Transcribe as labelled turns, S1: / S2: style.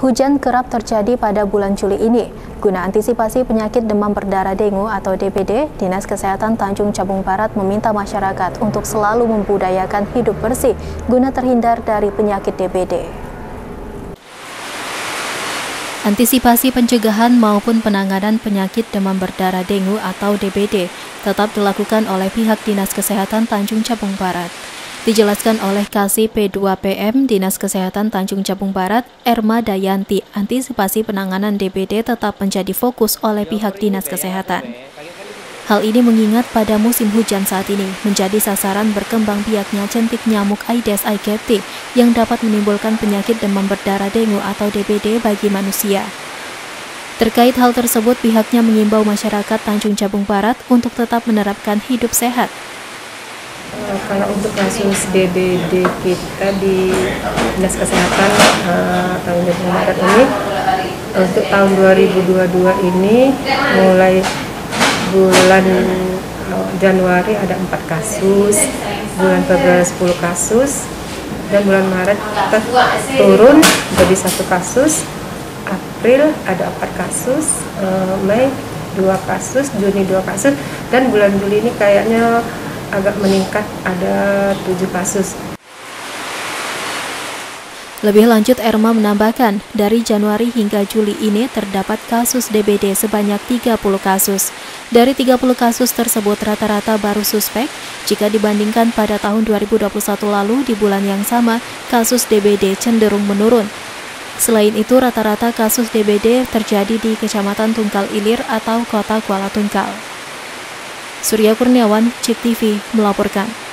S1: Hujan kerap terjadi pada bulan Juli ini. Guna antisipasi penyakit demam berdarah dengue atau DBD, Dinas Kesehatan Tanjung Jabung Barat meminta masyarakat untuk selalu membudayakan hidup bersih guna terhindar dari penyakit DBD. Antisipasi pencegahan maupun penanganan penyakit demam berdarah dengue atau DBD tetap dilakukan oleh pihak Dinas Kesehatan Tanjung Jabung Barat. Dijelaskan oleh Kasih P2PM Dinas Kesehatan Tanjung Jabung Barat, Erma Dayanti, antisipasi penanganan DBD tetap menjadi fokus oleh pihak Dinas Kesehatan. Hal ini mengingat pada musim hujan saat ini menjadi sasaran berkembang biaknya jentik nyamuk Aedes aegypti yang dapat menimbulkan penyakit demam berdarah dengue atau DBD bagi manusia. Terkait hal tersebut, pihaknya mengimbau masyarakat Tanjung Jabung Barat untuk tetap menerapkan hidup sehat
S2: Eh, kalau untuk kasus DBD kita di Dinas Kesehatan uh, tahun Barat ini untuk tahun 2022 ini mulai bulan eh, Januari ada empat kasus, bulan Februari 10 kasus, dan bulan Maret kita turun jadi satu kasus, April ada empat kasus, uh, Mei dua kasus, Juni dua kasus, dan bulan Juli ini kayaknya agak meningkat ada tujuh kasus.
S1: Lebih lanjut, Erma menambahkan, dari Januari hingga Juli ini terdapat kasus DBD sebanyak 30 kasus. Dari 30 kasus tersebut rata-rata baru suspek, jika dibandingkan pada tahun 2021 lalu di bulan yang sama, kasus DBD cenderung menurun. Selain itu, rata-rata kasus DBD terjadi di Kecamatan Tungkal Ilir atau Kota Kuala Tungkal. Surya Kurniawan, CIP TV, melaporkan.